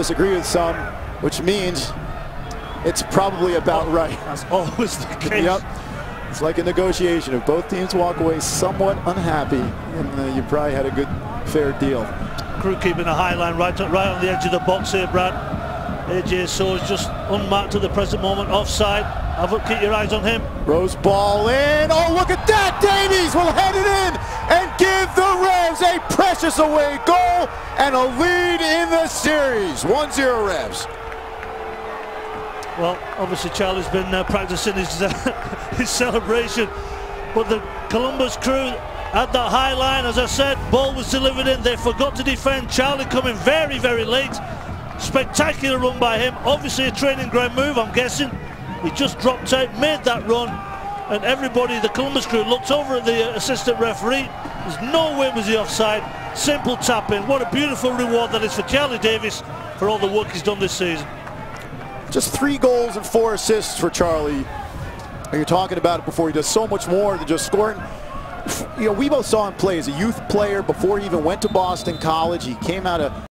disagree with some, which means it's probably about right. That's always the case. Yep. It's like a negotiation. If both teams walk away somewhat unhappy, then uh, you probably had a good, fair deal. Crew keeping a high line right, right on the edge of the box here, Brad. AJ Soares just unmarked at the present moment, offside. Have a, keep your eyes on him. Rose ball in. Oh, look at that! Davies will head it in and give the Revs a precious away goal and a lead in the series. 1-0 Revs. Well, obviously Charlie's been uh, practicing his, uh, his celebration, but the Columbus crew had that high line, as I said, ball was delivered in, they forgot to defend, Charlie coming very, very late, spectacular run by him, obviously a training ground move, I'm guessing, he just dropped out, made that run, and everybody, the Columbus crew, looked over at the uh, assistant referee, there's no way was he offside, simple tap in, what a beautiful reward that is for Charlie Davies for all the work he's done this season. Just three goals and four assists for Charlie. You're talking about it before. He does so much more than just scoring. You know, we both saw him play as a youth player before he even went to Boston College. He came out of